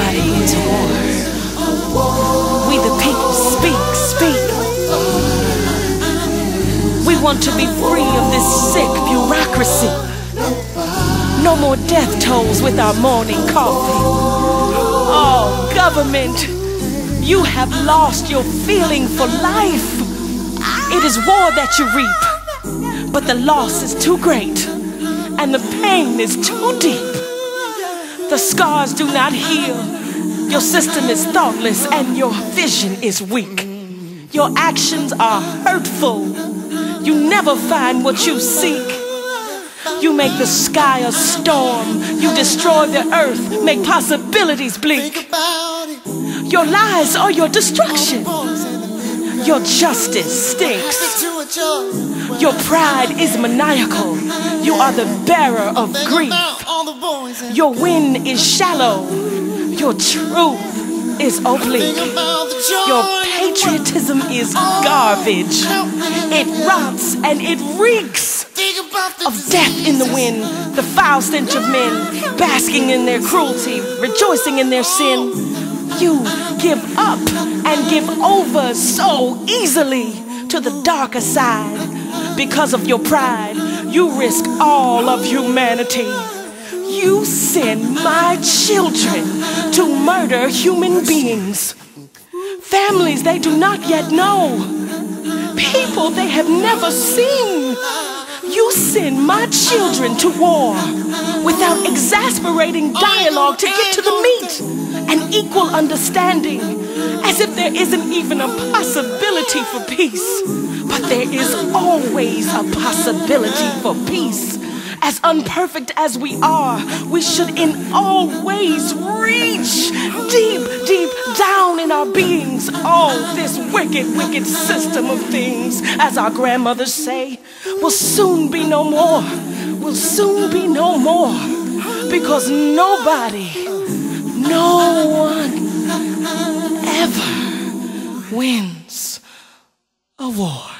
war. We the people speak, speak. We want to be free of this sick bureaucracy. No more death tolls with our morning coffee. Oh, government, you have lost your feeling for life. It is war that you reap, but the loss is too great and the pain is too deep. The scars do not heal. Your system is thoughtless and your vision is weak. Your actions are hurtful. You never find what you seek. You make the sky a storm. You destroy the earth, make possibilities bleak. Your lies are your destruction. Your justice stinks. Your pride is maniacal. You are the bearer of grief. Your win is shallow. Your truth is oblique. Your patriotism is garbage. It rots and it reeks. of death in the wind, the foul stench of men, basking in their cruelty, rejoicing in their sin. You give up and give over so easily to the darker side because of your pride. You risk all of humanity. You send my children to murder human beings. Families they do not yet know. People they have never seen. You send my children to war without exasperating dialogue to get to the meat and equal understanding, as if there isn't even a possibility for peace. But there is always a possibility for peace. As unperfect as we are, we should in all ways reach deep, deep down in our beings. Oh, this wicked, wicked system of things, as our grandmothers say, will soon be no more. Will soon be no more. Because nobody, no one ever wins a war.